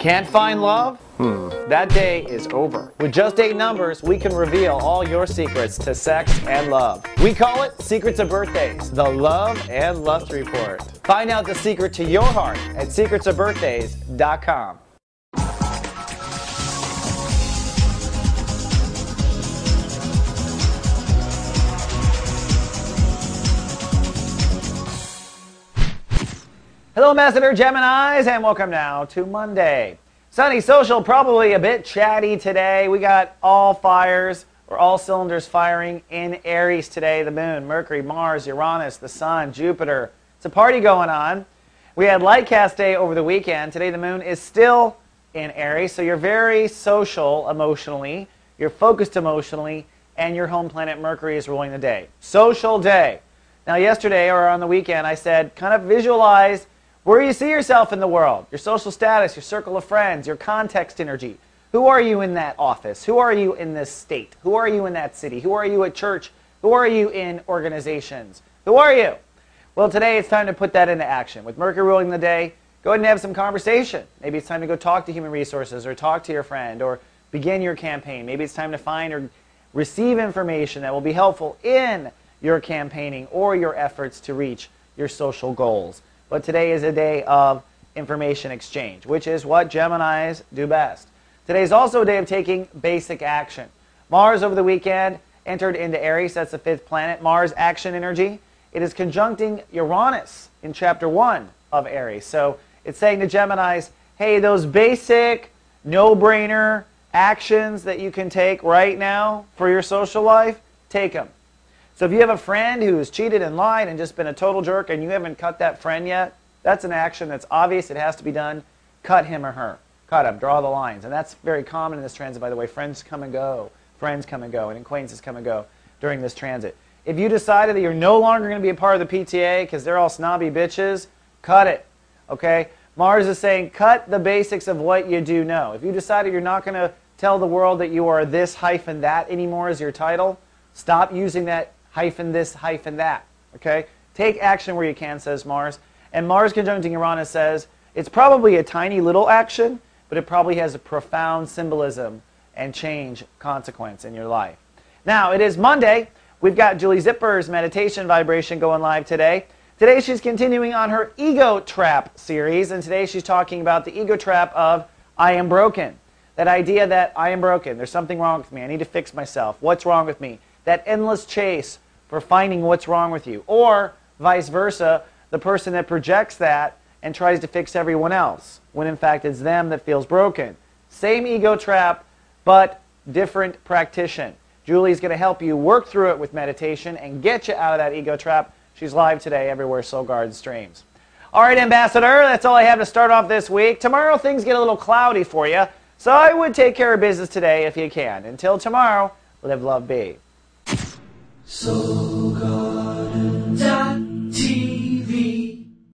Can't find love? Hmm. That day is over. With just eight numbers, we can reveal all your secrets to sex and love. We call it Secrets of Birthdays, the Love and Lust Report. Find out the secret to your heart at secretsofbirthdays.com. Hello, Messenger Geminis, and welcome now to Monday. Sunny social, probably a bit chatty today. We got all fires, or all cylinders firing in Aries today. The moon, Mercury, Mars, Uranus, the sun, Jupiter. It's a party going on. We had light cast day over the weekend. Today the moon is still in Aries, so you're very social emotionally, you're focused emotionally, and your home planet Mercury is ruling the day. Social day. Now, yesterday or on the weekend, I said kind of visualize where do you see yourself in the world, your social status, your circle of friends, your context energy. Who are you in that office? Who are you in this state? Who are you in that city? Who are you at church? Who are you in organizations? Who are you? Well, today it's time to put that into action. With Mercury ruling the day, go ahead and have some conversation. Maybe it's time to go talk to human resources or talk to your friend or begin your campaign. Maybe it's time to find or receive information that will be helpful in your campaigning or your efforts to reach your social goals. But today is a day of information exchange, which is what Geminis do best. Today is also a day of taking basic action. Mars over the weekend entered into Aries, that's the fifth planet. Mars action energy. It is conjuncting Uranus in chapter 1 of Aries. So it's saying to Geminis, hey, those basic, no brainer actions that you can take right now for your social life, take them. So if you have a friend who's cheated and lied and just been a total jerk and you haven't cut that friend yet, that's an action that's obvious. It has to be done. Cut him or her. Cut him. Draw the lines. And that's very common in this transit, by the way. Friends come and go. Friends come and go. And acquaintances come and go during this transit. If you decided that you're no longer going to be a part of the PTA because they're all snobby bitches, cut it. Okay? Mars is saying cut the basics of what you do know. If you decided you're not going to tell the world that you are this hyphen that anymore as your title, stop using that hyphen this, hyphen that. Okay? Take action where you can, says Mars. And Mars conjuncting Uranus says it's probably a tiny little action, but it probably has a profound symbolism and change consequence in your life. Now, it is Monday. We've got Julie Zipper's meditation vibration going live today. Today she's continuing on her ego trap series, and today she's talking about the ego trap of I am broken. That idea that I am broken, there's something wrong with me, I need to fix myself. What's wrong with me? That endless chase for finding what's wrong with you. Or vice versa, the person that projects that and tries to fix everyone else, when in fact it's them that feels broken. Same ego trap, but different practitioner. Julie's going to help you work through it with meditation and get you out of that ego trap. She's live today everywhere Soul Garden streams. All right, Ambassador, that's all I have to start off this week. Tomorrow things get a little cloudy for you, so I would take care of business today if you can. Until tomorrow, live, love, be. So go.